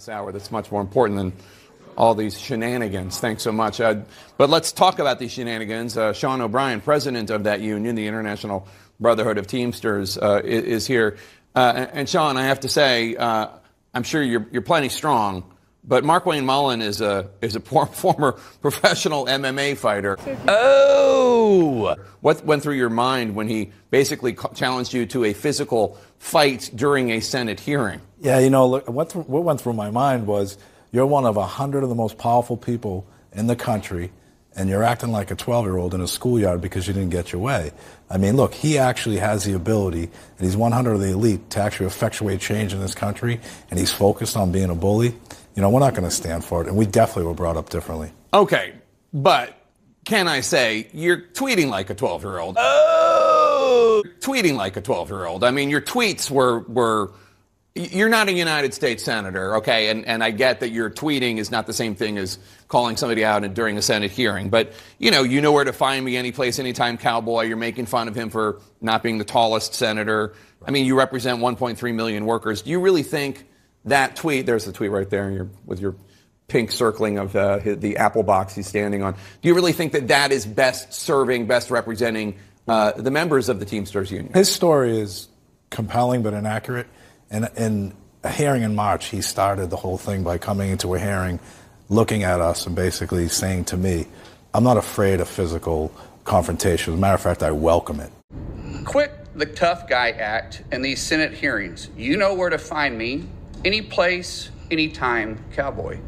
this hour that's much more important than all these shenanigans. Thanks so much. Uh, but let's talk about these shenanigans. Uh, Sean O'Brien, president of that union, the International Brotherhood of Teamsters, uh, is, is, here. Uh, and, and, Sean, I have to say, uh, I'm sure you're, you're plenty strong. But Markwayne Mullin is a is a former professional MMA fighter. Oh, what went through your mind when he basically challenged you to a physical fight during a Senate hearing? Yeah, you know, what, what went through my mind was you're one of a hundred of the most powerful people in the country, and you're acting like a 12 year old in a schoolyard because you didn't get your way. I mean, look, he actually has the ability, and he's 100 of the elite, to actually effectuate change in this country, and he's focused on being a bully. You know, we're not going to stand for it, and we definitely were brought up differently. Okay, but can I say you're tweeting like a 12 year old? Oh, tweeting like a 12 year old. I mean, your tweets were were you're not a United States senator, okay? And, and I get that your tweeting is not the same thing as calling somebody out during a Senate hearing. But, you know, you know where to find me any place, anytime, cowboy. You're making fun of him for not being the tallest senator. I mean, you represent 1.3 million workers. Do you really think that tweet, there's the tweet right there with your pink circling of uh, the apple box he's standing on. Do you really think that that is best serving, best representing uh, the members of the Teamsters Union? His story is compelling but inaccurate. And in a hearing in March, he started the whole thing by coming into a hearing, looking at us, and basically saying to me, I'm not afraid of physical confrontation. As a matter of fact, I welcome it. Quit the tough guy act in these Senate hearings. You know where to find me, any place, anytime, cowboy.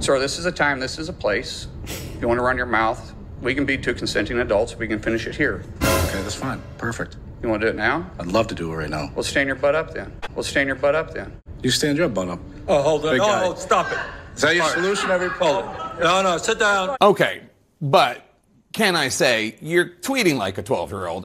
Sir, this is a time, this is a place. If you want to run your mouth, we can be two consenting adults. We can finish it here. Okay, that's fine. Perfect. You want to do it now? I'd love to do it right now. Well, stand your butt up then. Well, stand your butt up then. You stand your butt up. Oh, hold on. Oh, oh, stop it. Is that your All solution, every hold No, no, sit down. Okay, but can I say you're tweeting like a 12 year old?